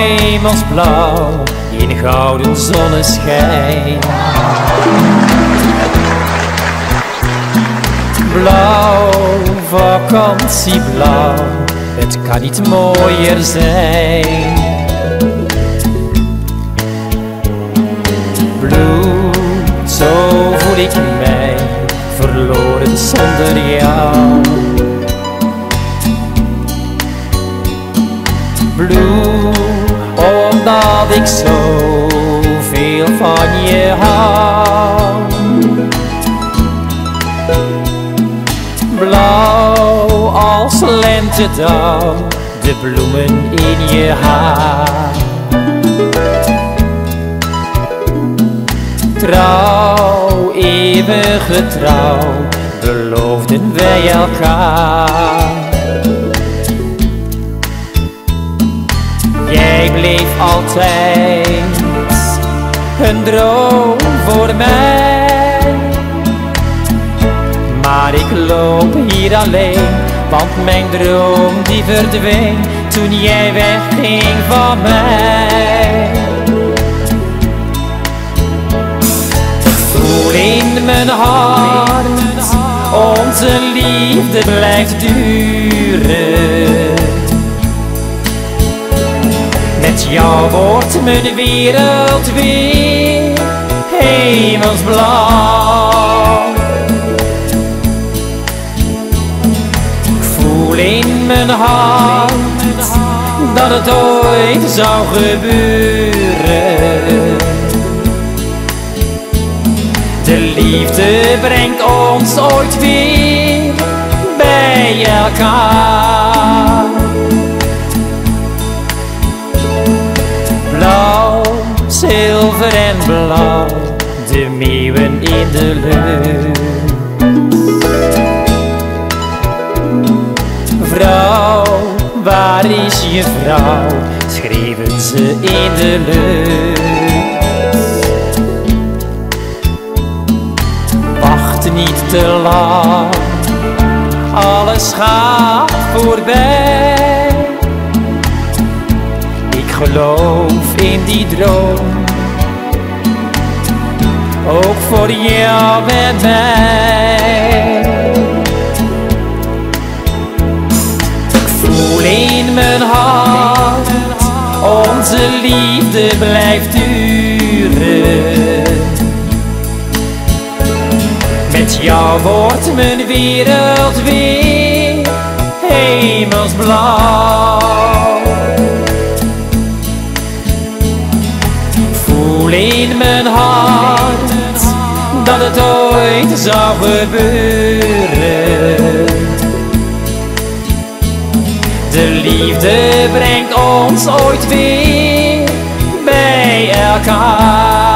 hemelsblauw in gouden zonneschijn. Blauw, vakantieblauw, het kan niet mooier zijn. Bloed, zo voel ik mij, verloren zonder jou. Blue, omdat ik zoveel van je hou. Blauw als lentedag, de bloemen in je haar. Trouw, eeuwige trouw, beloofden wij elkaar. Altijd een droom voor mij. Maar ik loop hier alleen, want mijn droom die verdween toen jij wegging van mij. Voel in mijn hart, onze liefde blijft duren. Jou wordt mijn wereld weer hemelsblauw. Ik voel in mijn hart dat het ooit zou gebeuren. De liefde brengt ons ooit weer bij elkaar. En blauw, de meeuwen in de lucht. Vrouw, waar is je vrouw? Schreven ze in de lucht. Wacht niet te lang, alles gaat voorbij. Ik geloof in die droom, ook voor jou en mij. Ik voel in mijn hart, onze liefde blijft duren. Met jou wordt mijn wereld weer hemelsblauw. Voel in mijn hart dat het ooit zou gebeuren. De liefde brengt ons ooit weer bij elkaar.